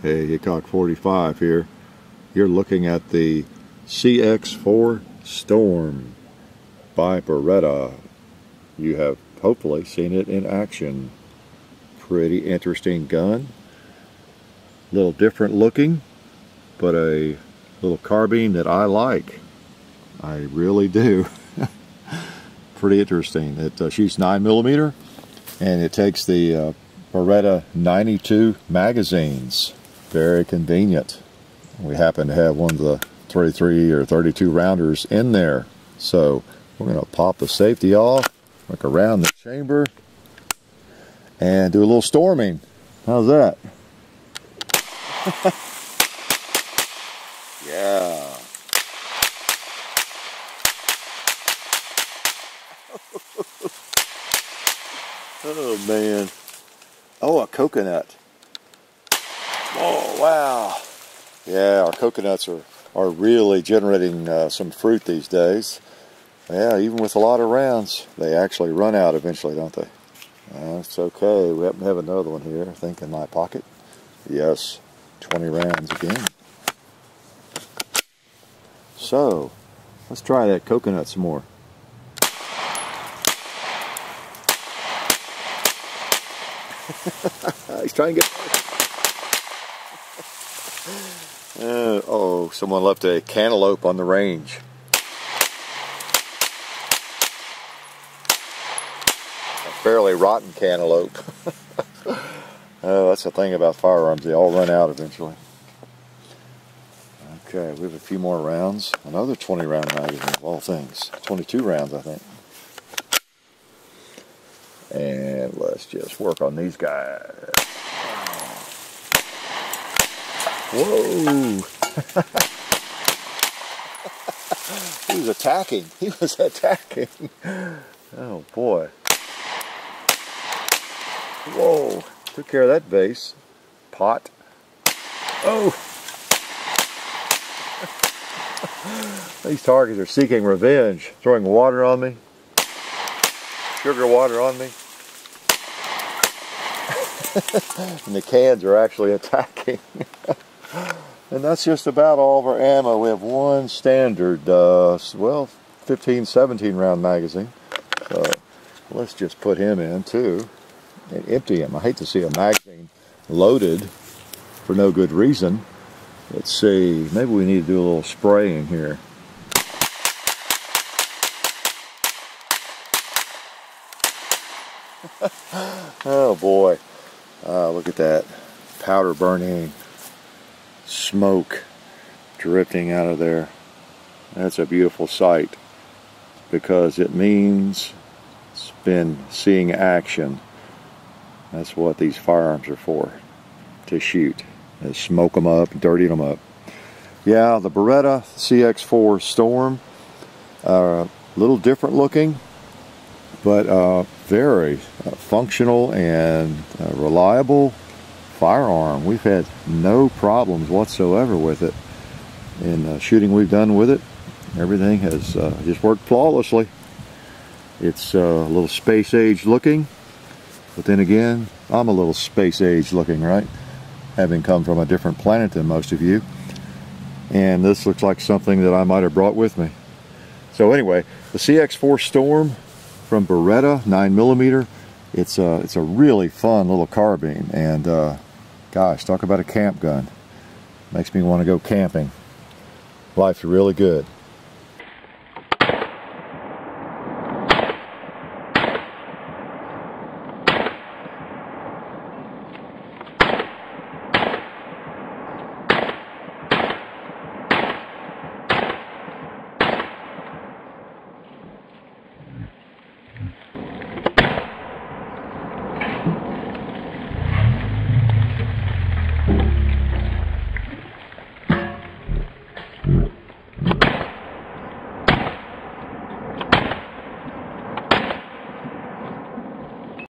Hey, Hickok 45 here. You're looking at the CX4 Storm by Beretta. You have hopefully seen it in action. Pretty interesting gun. A little different looking, but a little carbine that I like. I really do. Pretty interesting. It uh, shoots 9 millimeter, and it takes the uh, Beretta 92 magazines very convenient. We happen to have one of the 33 or 32 rounders in there. So we're going to pop the safety off, look around the chamber, and do a little storming. How's that? yeah. oh man. Oh, a coconut. Oh, wow. Yeah, our coconuts are, are really generating uh, some fruit these days. Yeah, even with a lot of rounds, they actually run out eventually, don't they? That's okay. We happen to have another one here, I think, in my pocket. Yes, 20 rounds again. So, let's try that coconut some more. He's trying to get uh, oh, someone left a cantaloupe on the range. A fairly rotten cantaloupe. oh, that's the thing about firearms, they all run out eventually. Okay, we have a few more rounds. Another 20 round magazine of all things. 22 rounds, I think. And let's just work on these guys. Whoa! he was attacking. He was attacking. Oh boy. Whoa. Took care of that vase. Pot. Oh! These targets are seeking revenge. Throwing water on me. Sugar water on me. and the cans are actually attacking. And that's just about all of our ammo. We have one standard, uh, well, 15, 17 round magazine. So let's just put him in too and empty him. I hate to see a magazine loaded for no good reason. Let's see, maybe we need to do a little spraying here. oh boy, uh, look at that powder burning smoke drifting out of there. That's a beautiful sight because it means it's been seeing action. That's what these firearms are for, to shoot. They smoke them up, dirty them up. Yeah, the Beretta CX4 Storm, a uh, little different looking, but uh, very uh, functional and uh, reliable firearm. We've had no problems whatsoever with it. In uh, shooting we've done with it, everything has uh, just worked flawlessly. It's uh, a little space age looking, but then again, I'm a little space age looking, right? Having come from a different planet than most of you. And this looks like something that I might have brought with me. So anyway, the CX4 Storm from Beretta 9mm. It's a, it's a really fun little carbine and uh, Gosh, talk about a camp gun. Makes me want to go camping. Life's really good.